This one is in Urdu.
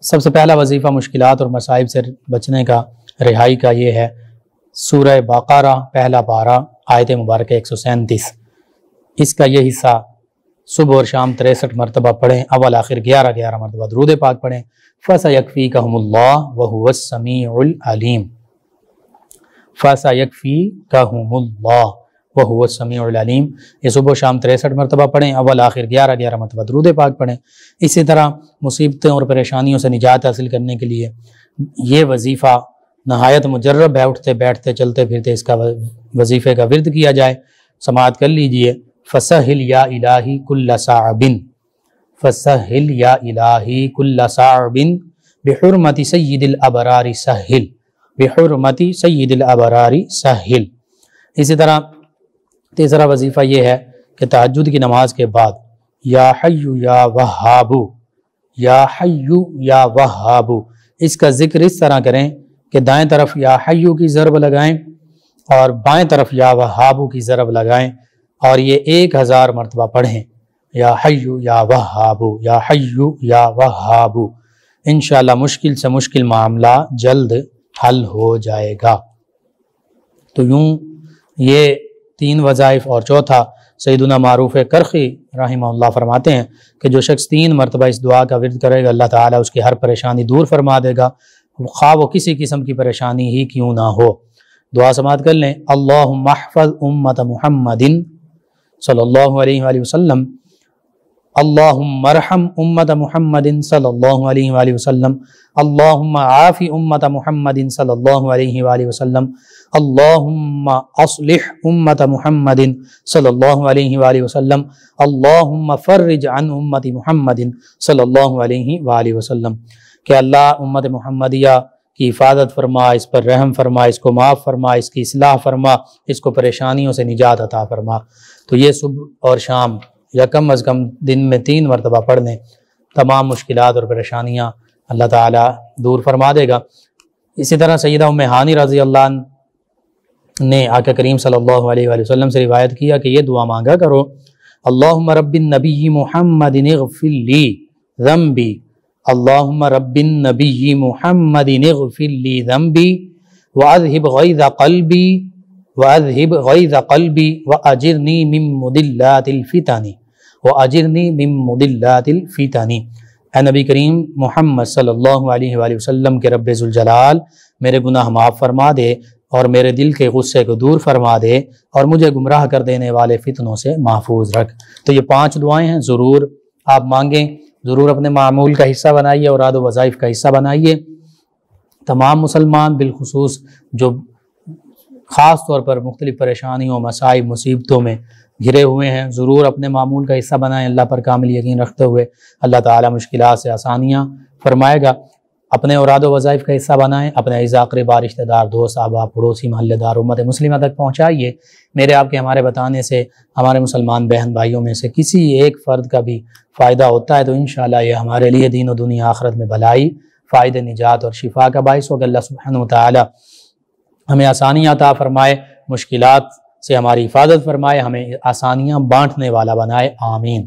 سب سے پہلا وظیفہ مشکلات اور مصائب سے بچنے کا، رہائی کا یہ ہے۔ سورہ باقارہ، پہلا پارہ، آیت مبارکہ ایک سو سینتیس۔ اس کا یہ حصہ صبح اور شام تریسٹھ مرتبہ پڑھیں، اول، آخر، گیارہ گیارہ مرتبہ درود پاک پڑھیں۔ فَسَ يَكْفِيكَهُمُ اللَّهُ وَهُوَ السَّمِيعُ الْعَلِيمُ۔ فَسَ يَكْفِيكَهُمُ اللَّهُ وَهُوَ السَّمِيعُ الْعَلِيمُ یہ صبح و شام تریسٹھ مرتبہ پڑھیں، اول، آخر، گیارہ گیارہ مرتبہ درود پاک پڑھیں۔ اسی طرح مصیبتیں اور پریشانیوں سے نجات حاصل کرنے کے لیے یہ وظیفہ نہایت مجرب ہے، اٹھتے، بیٹھتے، چلتے، پھرتے، اس کا وظیفے کا ورد کیا جائے۔ سماعت کر لیجیے۔ فَسَهِلْ يَا إِلَٰهِ كُلَّ صَعْبٍ۔ فَسَهِلْ يَا إِلَٰهِ كُلَّ صَعْبٍ۔ بِحُرْمَةِ سَيِّدِ الْأَبْرَارِ سَهِلْ بِحُرْمَةِ سَيِّدِ الْأَبْرَارِ سَهِلْ اسی طرح تیسرا وظیفہ یہ ہے کہ تحجد کی نماز کے بعد، یا حیو یا وہابو یا حیو یا وہابو اس کا ذکر اس طرح کریں کہ دائیں طرف یا حیو کی ضرب لگائیں اور بائیں طرف یا وہابو کی ضرب لگائیں اور یہ ایک ہزار مرتبہ پڑھیں۔ یا حیو یا وہابو یا حیو یا وہابو انشاءاللہ مشکل سے مشکل معاملہ جلد حل ہو جائے گا۔ تو یوں یہ تین وظائف اور چوتھا سیدنا معروف کرخی رحمہ اللہ فرماتے ہیں کہ جو شخص تین مرتبہ اس دعا کا ورد کرے گا، اللہ تعالیٰ اس کی ہر پریشانی دور فرما دے گا۔ خواہ وہ کسی قسم کی پریشانی ہی کیوں نہ ہو۔ دعا سماعت کر لیں۔ اللہم محفظ امت محمد صلی اللہ علیہ وآلہ وسلم۔ اللہم مرحم امت محمد صلی اللہ علیہ وآلہ وسلم. اللہم عافی امت محمد صلی اللہ علیہ وآلہ وسلم. اللہم اصلح امت محمد صلی اللہ علیہ وآلہ وسلم. اللہم فرج عن امت محمد صلی اللہ علیہ وآلہ وسلم. کہ اللہ امت محمدیہ کی حفاظت فرما، اس پر رحم فرما، اس کو معاف فرما، اس کی اصلاح فرما، اس کو پریشانیوں سے نجات عطا فرما. تو یہ صبح اور شام یا کم از کم دن میں تین مرتبہ پڑھنے، تمام مشکلات اور پریشانیاں اللہ تعالیٰ دور فرما دے گا۔ اسی طرح سیدہ ام حانی رضی اللہ عنہ نے آقا کریم صلی اللہ علیہ وآلہ وسلم سے روایت کیا کہ یہ دعا مانگا کرو، اللہم رب النبی محمد اغفر لی ذنبی، اللہم رب النبی محمد اغفر لی ذنبی، وَأَذْهِبْ غَيْذَ قَلْبِي وَأَذْهِبْ غَيْذَ قَلْبِي وَأَجِرْنِي مِن مُدِلَّاتِ الْفِتَانِ وَأَجِرْنِي مِن مُدِلَّاتِ الْفِتَانِ اے نبی کریم محمد صلی اللہ علیہ وآلہ وسلم کے رب ذوالجلال، میرے گناہ معاف فرما دے اور میرے دل کے غصے کو دور فرما دے اور مجھے گمراہ کر دینے والے فتنوں سے محفوظ رکھ۔ تو یہ پانچ دعائیں ہیں، ضرور آپ مانگیں، ضرور اپنے معمول کا حصہ بنائیے اور عاد و وظائف کا حصہ بنائیے۔ تمام مسلمان بالخصوص جو خاص طور پر مختلف پریشانیوں، مسائب، مصیبتوں میں گھرے ہوئے ہیں۔ ضرور اپنے معمول کا حصہ بنائیں۔ اللہ پر کامل یقین رکھتے ہوئے اللہ تعالیٰ مشکلات سے آسانیاں فرمائے گا۔ اپنے اوراد و وظائف کا حصہ بنائیں۔ اپنے اقربا رشتہ دار، دوست احباب پڑوسی، محلے دار، امت مسلمہ تک پہنچائیے۔ میرے آپ کے ہمارے بتانے سے، ہمارے مسلمان بہن بھائیوں میں سے کسی ایک فرد کا بھی فائدہ ہوتا ہے تو انشاءاللہ یہ ہمارے لیے دین و دنیا آخرت میں بھلائی فائد نجات اور شفا کا باعث ہوگا۔ اللہ سبحانہ و تعالی ہمیں آسانیاں عطا فرمائے، مشکلات سے ہماری حفاظت فرمائے، ہمیں آسانیاں بانٹنے والا بنائے، آمین۔